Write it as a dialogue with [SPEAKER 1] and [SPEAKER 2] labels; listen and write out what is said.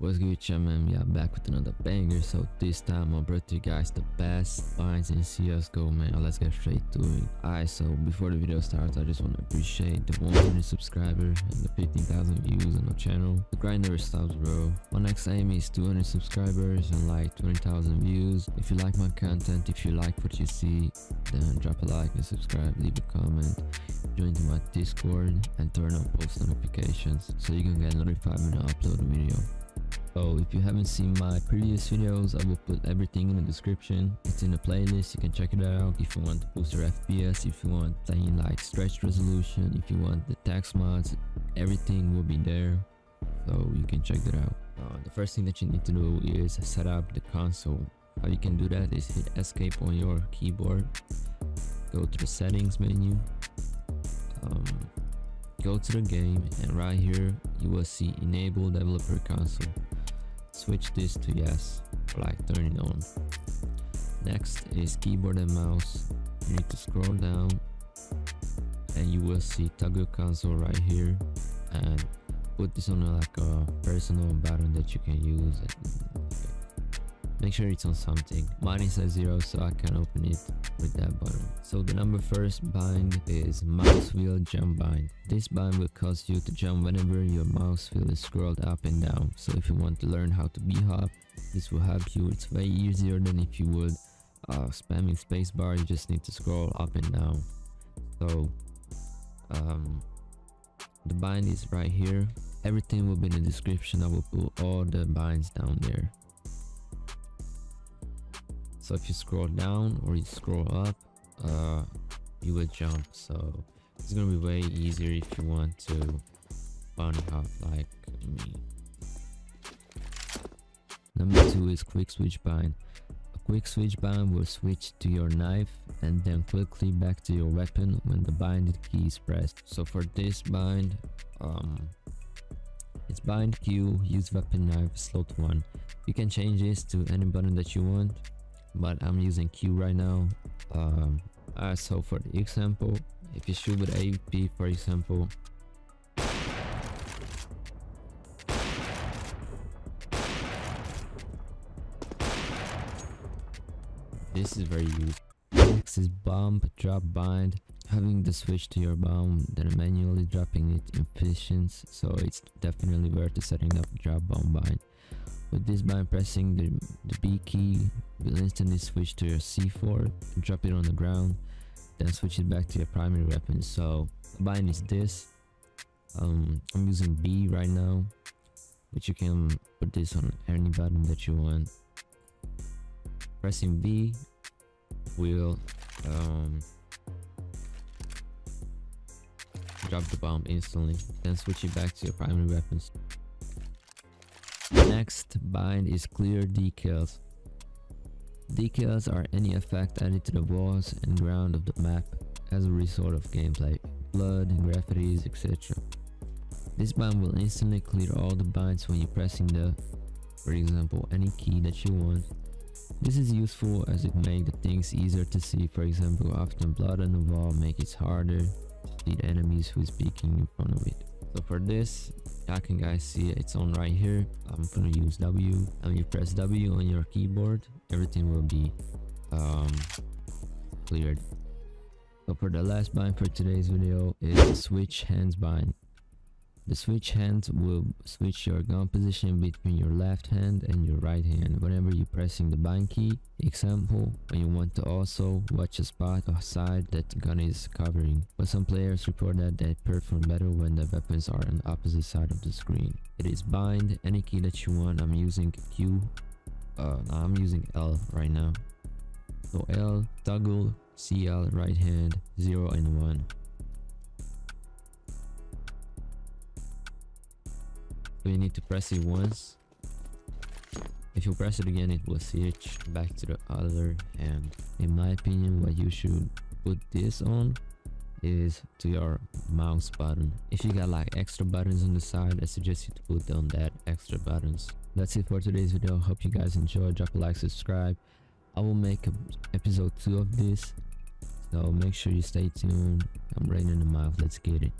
[SPEAKER 1] What's good, chat man? We are back with another banger. So this time I brought you guys the best binds in CSGO, man. Let's get straight to it. Alright, so before the video starts, I just want to appreciate the 100 subscribers and the 15,000 views on the channel. The grind never stops, bro. My next aim is 200 subscribers and like 20,000 views. If you like my content, if you like what you see, then drop a like and subscribe, leave a comment, join to my Discord, and turn on post notifications so you can get notified when I upload a video. So if you haven't seen my previous videos, I will put everything in the description. It's in the playlist, you can check it out if you want to boost your FPS, if you want playing like stretched resolution, if you want the text mods, everything will be there. So you can check it out. Uh, the first thing that you need to do is set up the console. How you can do that is hit escape on your keyboard, go to the settings menu, um, go to the game and right here you will see enable developer console switch this to yes like turn it on. Next is keyboard and mouse. You need to scroll down and you will see toggle console right here. And put this on like a personal button that you can use make sure it's on something. Mine is at zero so i can open it with that button. So the number first bind is mouse wheel jump bind. This bind will cause you to jump whenever your mouse wheel is scrolled up and down. So if you want to learn how to b-hop this will help you. It's way easier than if you would uh, spamming spacebar. You just need to scroll up and down. So um, the bind is right here. Everything will be in the description. I will put all the binds down there so if you scroll down or you scroll up uh you will jump. So it's gonna be way easier if you want to bunny hop like me. Number two is quick switch bind. A quick switch bind will switch to your knife and then quickly back to your weapon when the binded key is pressed. So for this bind um it's bind q use weapon knife slot 1 you can change this to any button that you want but I'm using Q right now. Um, uh, so for the example, if you shoot with AWP, for example, this is very useful. Next is bomb, drop, bind. Having the switch to your bomb, then manually dropping it in positions, so it's definitely worth setting up drop bomb bind. With this bind pressing the, the B key will instantly switch to your C4, drop it on the ground, then switch it back to your primary weapon. So the bind is this. Um, I'm using B right now, but you can put this on any button that you want. Pressing B will um, drop the bomb instantly, then switch it back to your primary weapons. Next bind is clear decals. Decals are any effect added to the walls and ground of the map as a result of gameplay, blood, graffitis, etc. This bind will instantly clear all the binds when you're pressing the, for example, any key that you want. This is useful as it makes the things easier to see, for example, often blood on the wall makes it harder to see the enemies who is peeking in front of it. So for this, I can guys see it's on right here. I'm gonna use W. And you press W on your keyboard, everything will be um, cleared. So for the last bind for today's video is switch hands bind. The switch hands will switch your gun position between your left hand and your right hand whenever you're pressing the bind key. Example, when you want to also watch a spot or side that the gun is covering. But some players report that they perform better when the weapons are on the opposite side of the screen. It is bind, any key that you want. I'm using Q. Uh, I'm using L right now. So L, toggle, CL, right hand, 0 and 1. You need to press it once. If you press it again, it will switch back to the other hand. In my opinion, what you should put this on is to your mouse button. If you got like extra buttons on the side, I suggest you to put on that extra buttons. That's it for today's video. Hope you guys enjoyed. Drop a like, subscribe. I will make episode 2 of this. So make sure you stay tuned. I'm raining the mouth. Let's get it.